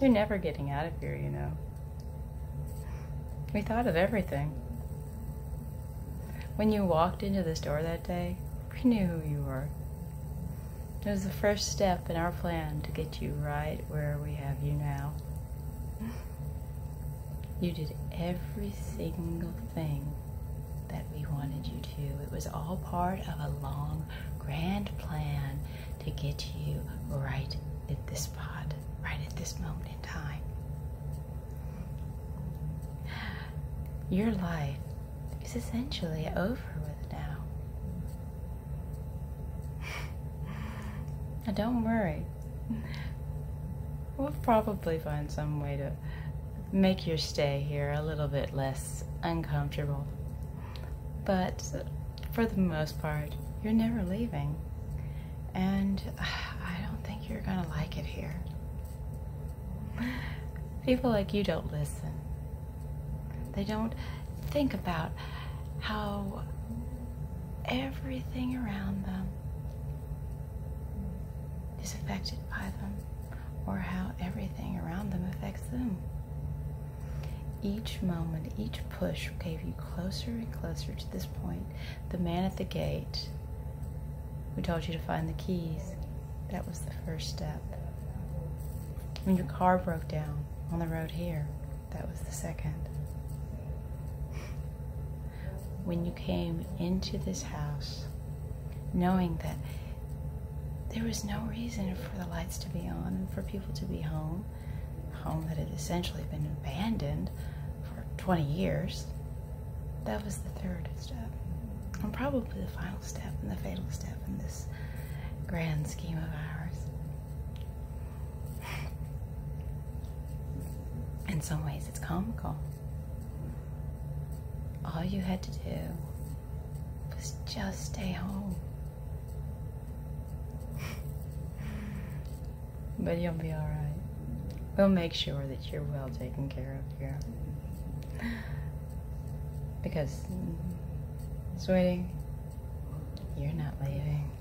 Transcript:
You're never getting out of here, you know. We thought of everything. When you walked into the store that day, we knew who you were. It was the first step in our plan to get you right where we have you now. You did every single thing that we wanted you to. It was all part of a long, grand plan to get you right at this spot, right at this moment in time. Your life is essentially over with now. now don't worry. We'll probably find some way to make your stay here a little bit less uncomfortable. But for the most part, you're never leaving. And I don't think you're gonna like it here. People like you don't listen. They don't think about how everything around them is affected by them or how everything around them affects them. Each moment, each push gave you closer and closer to this point. The man at the gate who told you to find the keys, that was the first step. When your car broke down on the road here, that was the second. When you came into this house, knowing that there was no reason for the lights to be on and for people to be home, a home that had essentially been abandoned for 20 years, that was the third step. And probably the final step and the fatal step in this grand scheme of ours. In some ways, it's comical. All you had to do was just stay home. but you'll be alright. We'll make sure that you're well taken care of here. Because, sweetie, you're not leaving.